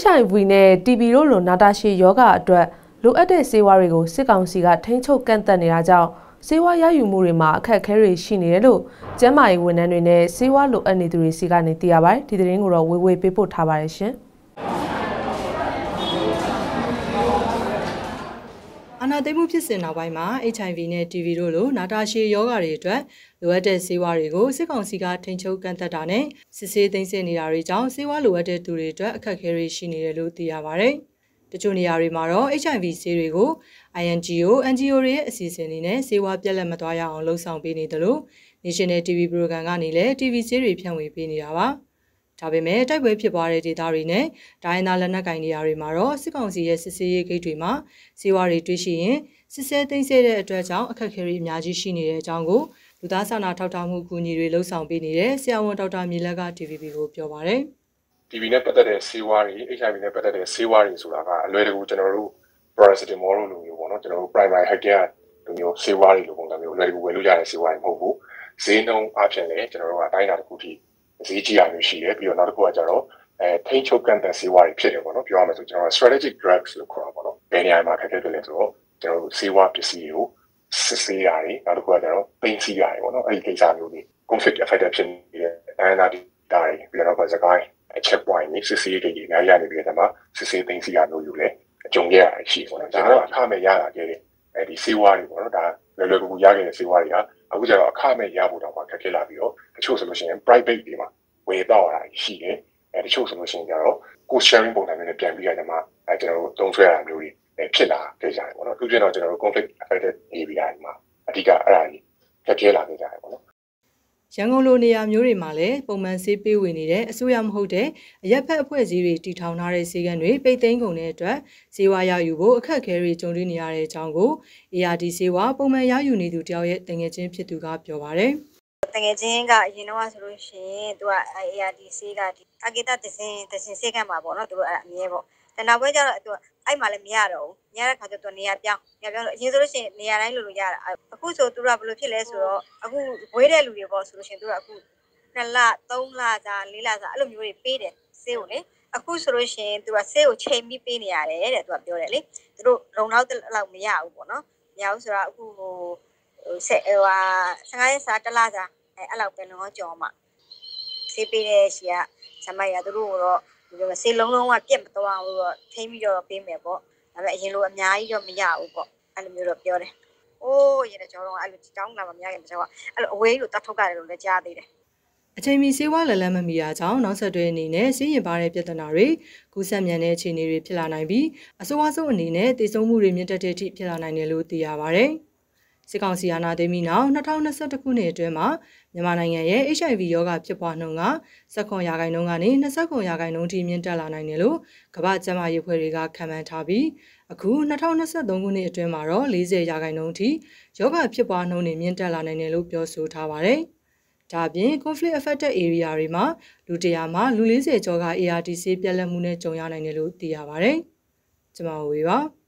HIV နဲ့ TB တို့လိုနာတာရှည်ယောဂအတွက်လိုအပ်တဲ့ဆေးဝါးတွေကိုစစ်ကောင်စီကထိန်းချုပ်ကန့်သတ်နေတာကြောင့်ဆေးဝါးရယူမှုတွေမှာအခက်အခဲတွေရှိနေတယ်လို့ကျန်းမာရေးဝန်ထမ်းတွေနဲ့ဆေးဝါးလိုအပ်နေသူတွေစီကနေသိရပါတယ်ဒီသတင်းကိုတော့ဝေဝေပေးပို့ထားပါတယ်ရှင် အာနာသိမှုဖြစ်စဉ်နောက်ပိုင်းမှာ HIV နဲ့ TB တို့လိုနာတာရှည်ယောဂါတွေအတွက်လိုအပ်တဲ့ဆေးဝါးတွေကိုစစ်ကောင်စီကထိန်းချုပ်ကန့်သတ်တာနဲ့စစ်ဆေးသိမ်းဆည်းနေတာတွေကြောင့်ဆေးဝါးလိုအပ်တဲ့သူတွေအတွက်အခက်အခဲတွေရှိနေတယ်လို့သိရပါဗျ။တချို့နေရာတွေမှာတော့ HIV ဆေးတွေကို INGO NGO တွေရဲ့အစီအစဉ်တွေနဲ့ဆေးဝါးပြက်လက်မသွားရအောင်လှုံ့ဆော်ပေးနေတယ်လို့ National TV Program ကနေလည်း TV ဆေးတွေဖြန့်ဝေပေးနေတာပါ။ ဒါပေမဲ့တိုက်ပွဲဖြစ်ပွားတဲ့ဒေသတွေနဲ့ဒိုင်းနာလက်နက်ကင်နေရာတွေမှာတော့စစ်ကောင်စီရဲ့စစ်ဆေးရေးဂိတ်တွေမှာစေဝါတွေတွေ့ရှိရင်စစ်ဆဲသိမ်းဆဲတဲ့အတွက်ကြောင့်အခက်အခဲတွေအများကြီးရှိနေတဲ့အကြောင်းကိုလူသားစာနာထောက်ထားမှုအကူအညီတွေလှုပ်ဆောင်ပေးနေတဲ့ဆရာဝန်ဒေါက်တာမြေလက်က TVB ကိုပြောပါရယ်။ TB နဲ့ပတ်သက်တဲ့ဆေးဝါးတွေ HIV နဲ့ပတ်သက်တဲ့ဆေးဝါးတွေဆိုတာကအလွယ်တကူကျွန်တော်တို့ paracetamol လိုမျိုးပေါ့နော်ကျွန်တော်တို့ primary healthcare လိုမျိုးဆေးဝါးတွေလိုပုံစံမျိုးအလွယ်တကူဝယ်လို့ရတဲ့ဆေးဝါးတွေမဟုတ်ဘူးဈေးနှုန်းအပြင်လည်းကျွန်တော်တို့ကအတိုင်းအတာတစ်ခုထိ ဈေးကြီးရမျိုးရှိတယ်ပြီးတော့နောက်တစ်ခုကကျတော့အဲထိန်းချုပ်ကန့်သတ်ဆေးဝါးတွေဖြစ်တယ်ပေါ့နော်ပြောရမယ်ဆိုကျွန်တော် strategic drugs လို့ခေါ်တာပေါ့နော်ဘယ်နေရာမှာခက်ခဲတွေ့လဲဆိုတော့ကျွန်တော်တို့ဆေးဝါးပစ္စည်းတွေကိုစစ်ဆေးရတယ်နောက်တစ်ခုကကျတော့ပိန်စီးရတယ်ပေါ့နော်အဲ့ဒီကိစ္စမျိုးတွေ conflict affected ဖြစ်နေတဲ့အဲနာဒီတာတွေပြီးတော့စကိုင်း check point တွေစစ်ဆေးတွေအများကြီးရနေပြီးတော့မှစစ်ဆေးသိမ်းစီရမျိုးယူလဲအကြုံရရရှိပေါ့နော်ဒါတော့အခမဲ့ရတာခဲ့တယ်အဲဒီဆေးဝါးတွေပေါ့နော်ဒါလွယ်လွယ်ကူကူရခဲ့တဲ့ဆေးဝါးတွေကအခုကျတော့အခမဲ့ရဖို့တော့မှခက်ခဲလာပြီးတော့ တချို့ဆိုလို့ရှိရင် private တွေမှာဝယ်တော့တာရှိတယ်အဲတချို့ဆိုလို့ရှိရင်ကျတော့ co sharing ပုံစံမျိုးနဲ့ပြန်ပြီးတော့မှအဲကျွန်တော်တို့သုံးဆွဲရတာမျိုးတွေဖြစ်လာခဲ့ကြတယ်ပေါ့နော်သူပြင်တော့ကျွန်တော်တို့ conflict affected area တွေမှာအဓိကအဲ့ဒါကြီးခက်ခဲလာခဲ့ကြတယ်ပေါ့နော်ရန်ကုန်လိုနေရာမျိုးတွေမှာလည်းပုံမှန်ဆေးပေးဝင်နေတဲ့အစိုးရမဟုတ်တဲ့အရက်ဖက်အဖွဲ့အစည်းတွေတည်ထောင်ထားတဲ့ဆေးကန်းတွေပိတ်သိမ်းကုန်တဲ့အတွက်ဈေးဝါရယူဖို့အခက်အခဲတွေကြုံတွေ့နေရတဲ့အကြောင်းကို ARD ဆေးဝါပုံမှန်ရယူနေသူတယောက်ရဲ့တငယ်ချင်းဖြစ်သူကပြောပါရယ် တငယ်ချင်းကအရင်တော့ဆိုလို့ရှိရင်သူက ARD ဆေးကဒီအဂိတတစင်တစင်ဆေးကန်းမှာပေါ့နော်သူတို့အဲ့အမြဲပေါ့တနောက်ပွဲကျတော့သူအဲ့မှာလည်းမရတော့ဘူးညတဲ့ခါကျတော့နေရာပြောင်းနေရာပြောင်းလို့အရင်ဆိုလို့ရှိရင်နေရာတိုင်းလိုလိုရတာအခုဆိုသူတို့ကဘယ်လိုဖြစ်လဲဆိုတော့အခုဝေးတဲ့လူတွေပေါ့ဆိုလို့ရှိရင်သူတို့ကအခု2လ3လစာ4လစာအဲ့လိုမျိုးတွေပေးတယ်ဆေးကိုလေအခုဆိုလို့ရှိရင်သူကဆေးကိုချိန်ပြီးပေးနေရတယ်တဲ့သူကပြောတယ်လေသူတို့လုံလောက်လောက်မရဘူးပေါ့နော်မရဘူးဆိုတော့အခုဟို ဆက်ဟိုဟာ15ရက်စာ1လစာအဲ့အဲ့လောက်ပဲလုံးဝကြော်မှဆေးပေးတဲ့ရှီကဆမရသူတို့ကတော့ဒီလိုဆေးလုံးလုံးကပြက်မသွားဘူးတော့ထိမ့်ပြီးတော့ပေးမယ်ပေါ့ဒါပေမဲ့အရင်လိုအများကြီးတော့မရဘူးပေါ့အဲ့လိုမျိုးတော့ပြောတယ်အိုးရင်ကျွန်တော်တို့အဲ့လိုတောင်းလာမှမရခင်ကျွန်တော်ကအဲ့လိုအဝေးကိုတတ်ထုတ်ကြတယ်လို့လည်းကြားသေးတယ်အချိန်မီဆေးဝါးလလန်းမမီတာကြောင့်နောက်ဆက်တွဲအနေနဲ့ဆေးရင်ပါတဲ့ပြဿနာတွေကူးစက်မြန်တဲ့အခြေအနေတွေဖြစ်လာနိုင်ပြီးအဆိုးအဆုံးအနေနဲ့တည်ဆုံမှုတွေမြင့်တက်တဲ့အထိဖြစ်လာနိုင်တယ်လို့သိရပါဗျ။ စစ်ကောင်စီအာဏာသိမ်းပြီးနောက်2021ခုနှစ်အတွင်းမှာမြန်မာနိုင်ငံရဲ့ HIV ရောဂါဖြစ်ပွားနှုန်းက19ရာခိုင်နှုန်းကနေ29ရာခိုင်နှုန်းထိမြင့်တက်လာနိုင်တယ်လို့ကမ္ဘာ့ကျန်းမာရေးအဖွဲ့တွေကခန့်မှန်းထားပြီးအခု2023ခုနှစ်အတွင်းမှာတော့40ရာခိုင်နှုန်းထိရောဂါဖြစ်ပွားနှုန်းတွေမြင့်တက်လာနိုင်တယ်လို့ပြောဆိုထားပါတယ်။ဒါပြင် conflict affected area တွေမှာလူတရာမှာလူ40ကျော်က ART ဆေးပြက်လက်မှုနဲ့ကြုံရနိုင်တယ်လို့သိရပါတယ်။ကျွန်မဝေပါ